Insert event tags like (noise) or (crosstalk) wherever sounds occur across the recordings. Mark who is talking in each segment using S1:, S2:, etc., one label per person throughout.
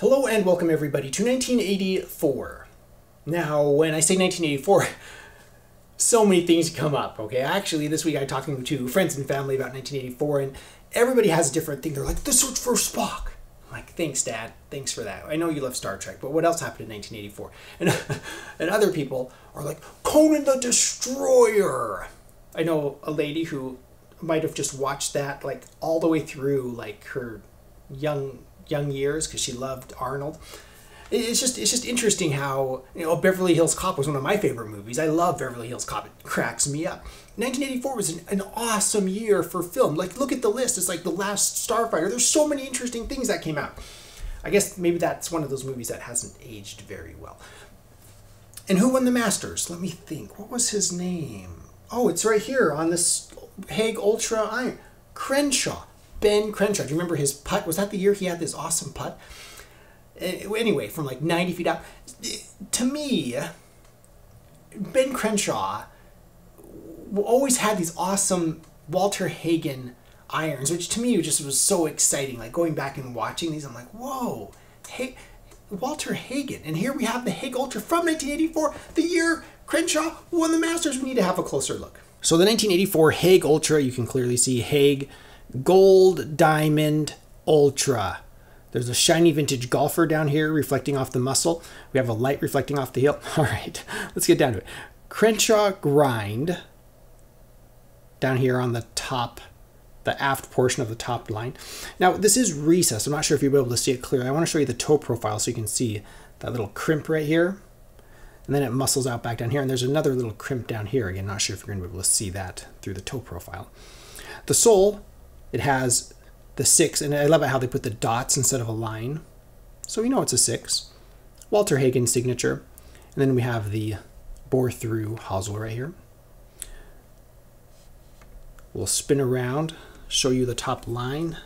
S1: Hello and welcome everybody to 1984. Now, when I say 1984, (laughs) so many things come up, okay? Actually, this week I'm talking to friends and family about 1984, and everybody has a different thing. They're like, The Search for Spock. I'm like, thanks, Dad. Thanks for that. I know you love Star Trek, but what else happened in 1984? (laughs) And, and other people are like, Conan the Destroyer. I know a lady who might have just watched that like all the way through like her young young years because she loved Arnold. It's just it's just interesting how you know Beverly Hills Cop was one of my favorite movies. I love Beverly Hills Cop. It cracks me up. 1984 was an, an awesome year for film. Like look at the list. It's like The Last Starfighter. There's so many interesting things that came out. I guess maybe that's one of those movies that hasn't aged very well. And who won the Masters? Let me think. What was his name? Oh, it's right here on this Haig Ultra Iron. Crenshaw. Ben Crenshaw. Do you remember his putt? Was that the year he had this awesome putt? Eh, anyway, from like 90 feet out. To me, Ben Crenshaw always had these awesome Walter Hagen irons, which to me just was so exciting. Like going back and watching these, I'm like, whoa, hey, Walter Hagen. And here we have the Haig Ultra from 1984, the year Crenshaw won the Masters. We need to have a closer look. So the 1984 Haig Ultra, you can clearly see Haig Gold Diamond Ultra. There's a shiny vintage golfer down here reflecting off the muscle. We have a light reflecting off the heel. (laughs) All right, let's get down to it. Crenshaw Grind down here on the top, the aft portion of the top line. Now, this is recessed. I'm not sure if you'll be able to see it clearly. I want to show you the toe profile so you can see that little crimp right here. And then it muscles out back down here. And there's another little crimp down here. Again, not sure if you're going to be able to see that through the toe profile. The sole, it has the six, and I love it how they put the dots instead of a line. So we know it's a six. Walter Hagen signature. And then we have the bore through hosel right here. We'll spin around, show you the top line,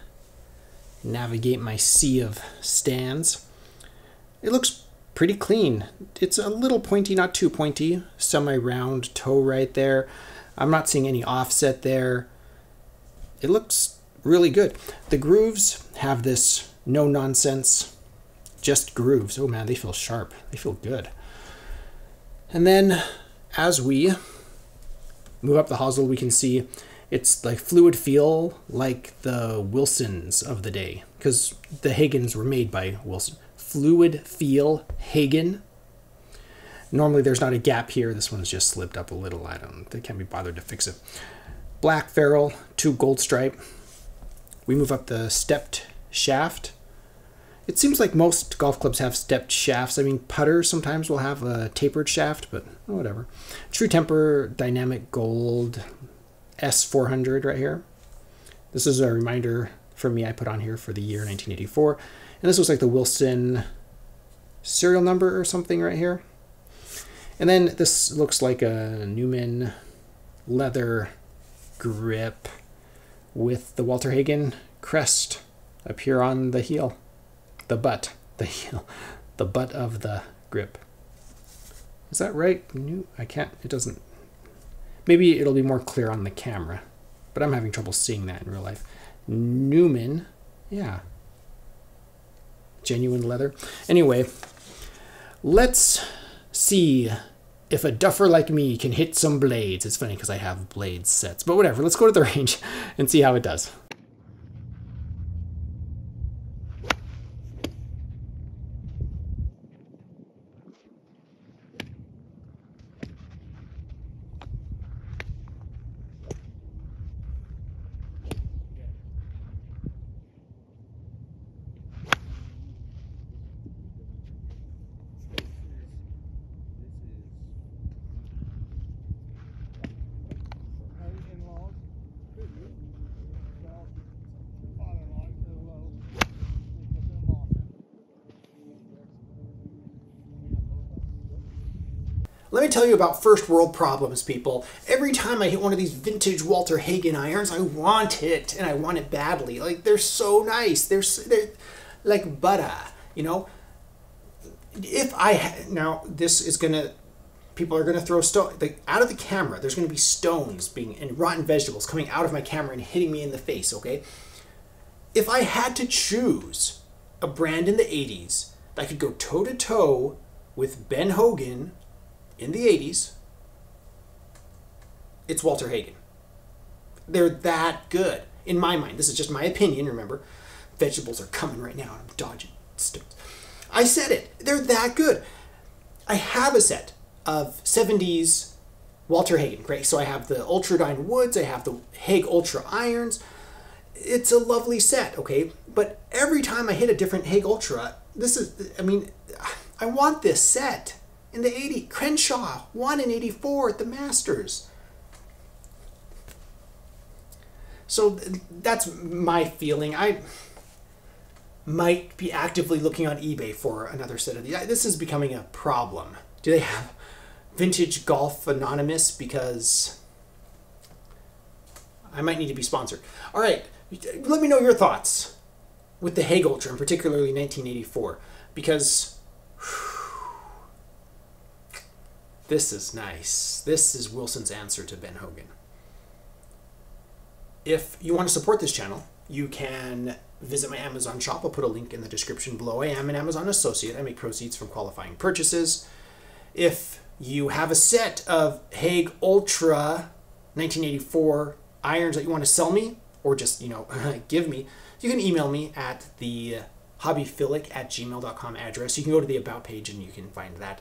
S1: navigate my sea of stands. It looks pretty clean. It's a little pointy, not too pointy. Semi-round toe right there. I'm not seeing any offset there. It looks really good. The grooves have this no nonsense, just grooves. Oh man, they feel sharp. They feel good. And then as we move up the hosel, we can see it's like fluid feel like the Wilsons of the day because the Hagens were made by Wilson. Fluid feel Hagen. Normally there's not a gap here. This one's just slipped up a little. I don't, they can't be bothered to fix it. Black ferrule, two gold stripe. We move up the stepped shaft. It seems like most golf clubs have stepped shafts. I mean, putters sometimes will have a tapered shaft, but whatever. True Temper Dynamic Gold S400 right here. This is a reminder for me I put on here for the year 1984. And this looks like the Wilson serial number or something right here. And then this looks like a Newman leather grip with the Walter Hagen crest up here on the heel, the butt, the heel, the butt of the grip. Is that right? No, I can't, it doesn't, maybe it'll be more clear on the camera, but I'm having trouble seeing that in real life. Newman, yeah. Genuine leather. Anyway, let's see if a duffer like me can hit some blades. It's funny because I have blade sets, but whatever. Let's go to the (laughs) range and see how it does. Let me tell you about first world problems, people. Every time I hit one of these vintage Walter Hagen irons, I want it, and I want it badly. Like, they're so nice. They're, they're like butter, you know? If I, now, this is going to, people are going to throw stone, like, out of the camera, there's going to be stones being, and rotten vegetables coming out of my camera and hitting me in the face, okay? If I had to choose a brand in the 80s that could go toe to toe with Ben Hogan in the 80s, it's Walter Hagen. They're that good. In my mind, this is just my opinion, remember. Vegetables are coming right now. I'm dodging stones. I said it. They're that good. I have a set of 70s Walter Hagen. Great. So I have the Ultradyne Woods, I have the Haig Ultra Irons. It's a lovely set, okay? But every time I hit a different Haig Ultra, this is, I mean, I want this set. In the 80, Crenshaw won in 84 at the Masters. So that's my feeling. I might be actively looking on eBay for another set of these. This is becoming a problem. Do they have Vintage Golf Anonymous? Because I might need to be sponsored. All right, let me know your thoughts with the Haig Ultra, and particularly 1984, because this is nice. This is Wilson's answer to Ben Hogan. If you want to support this channel, you can visit my Amazon shop. I'll put a link in the description below. I am an Amazon associate. I make proceeds from qualifying purchases. If you have a set of Haig Ultra 1984 irons that you want to sell me or just, you know, (laughs) give me, you can email me at the hobbyphilic at gmail.com address. You can go to the About page and you can find that.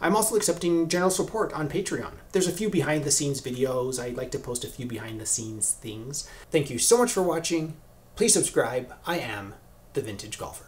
S1: I'm also accepting general support on Patreon. There's a few behind the scenes videos. I'd like to post a few behind the scenes things. Thank you so much for watching. Please subscribe. I am the Vintage Golfer.